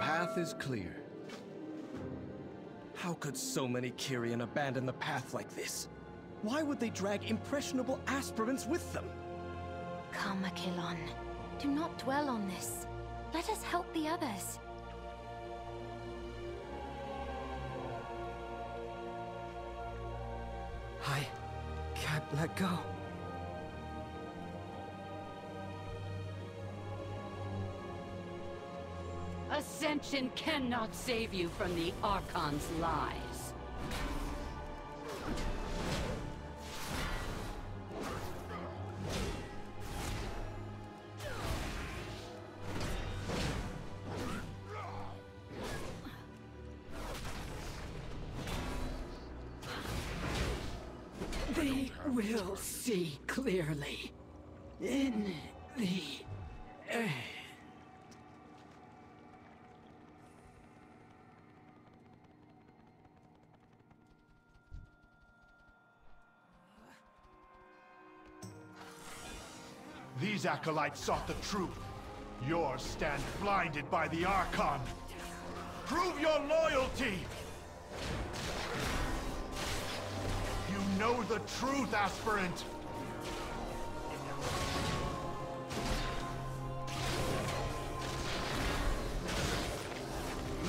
path is clear. How could so many Kyrian abandon the path like this? Why would they drag impressionable aspirants with them? Come, Akilon. Do not dwell on this. Let us help the others. I can't let go. Ascension cannot save you from the Archon's lies. They will see clearly. In the. These acolytes sought the truth. Yours stand blinded by the Archon. Prove your loyalty! You know the truth, aspirant!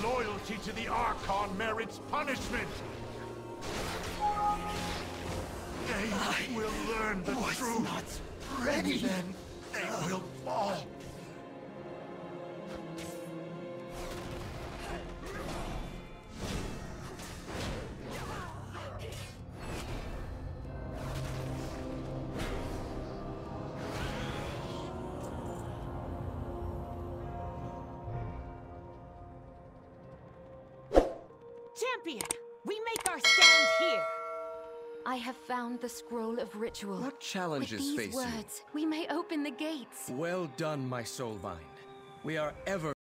Loyalty to the Archon merits punishment! They will learn the truth! not ready. Then they will fall. Champion, we make our stand here. I have found the scroll of ritual. What challenges face you? With these words, we may open the gates. Well done, my soulbind. We are ever